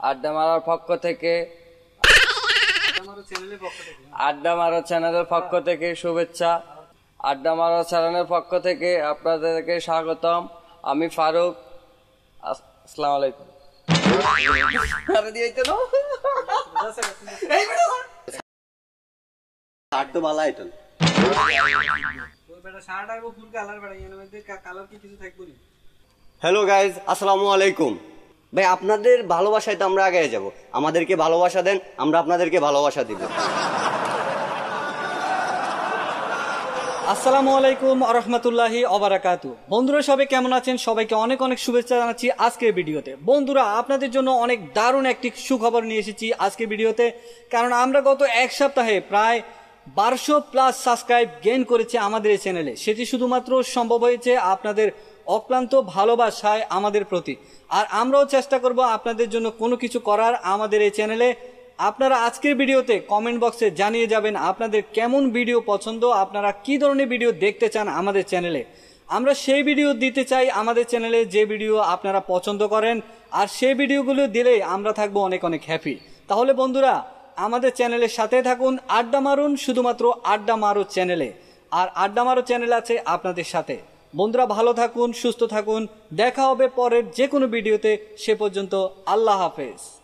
আড্ডা মারার পক্ষ থেকে আড্ডা মারো চ্যানেলের পক্ষ থেকে শুভেচ্ছা। আড্ডা মারো চ্যানেলের পক্ষ থেকে আপনাদেরকে স্বাগতম। আমি ফারুক। আস- আসসালামু আলাইকুম। আরে দিয়েছে না? আর তো বালা এটা হ্যালো গাইজ আসসালামু আলাইকুম ভাই আপনাদের ভালোবাসায় তো আমরা আগে যাব। আমাদেরকে ভালোবাসা দেন আমরা আপনাদেরকে ভালোবাসা দিব। আসসালামু আলাইকুম আরহামতুল্লাহি অবারাকাতু বন্ধুরা সবাই কেমন আছেন? সবাইকে অনেক অনেক শুভেচ্ছা জানাচ্ছি আজকের ভিডিওতে। বন্ধুরা আপনাদের জন্য অনেক দারুণ একটি সুখবর নিয়ে এসেছি আজকের ভিডিওতে। কারণ আমরা গত এক সপ্তাহে প্রায় বারোশো প্লাস সাবস্ক্রাইব গেইন করেছে আমাদের এই চ্যানেলে সেটি শুধুমাত্র সম্ভব হয়েছে আপনাদের অক্লান্ত ভালোবাসায় আমাদের প্রতি। আর আমরাও চেষ্টা করব আপনাদের জন্য কোনো কিছু করার আমাদের এই চ্যানেলে আপনারা আজকের ভিডিওতে কমেন্ট বক্সে জানিয়ে যাবেন আপনাদের কেমন ভিডিও পছন্দ, আপনারা কি ধরনের ভিডিও দেখতে চান আমাদের চ্যানেলে আমরা সেই ভিডিও দিতে চাই আমাদের চ্যানেলে যে ভিডিও আপনারা পছন্দ করেন। আর সেই ভিডিওগুলো দিলেই আমরা থাকব অনেক অনেক হ্যাপি তাহলে বন্ধুরা আমাদের চ্যানেলের সাথে থাকুন, আড্ডা মারুন শুধুমাত্র আড্ডা মারো চ্যানেলে। আর আড্ডা মারো চ্যানেল আছে আপনাদের সাথে। বন্ধুরা ভালো থাকুন, সুস্থ থাকুন। দেখা হবে পরের যে কোনো ভিডিওতে। সে পর্যন্ত আল্লাহ হাফেজ।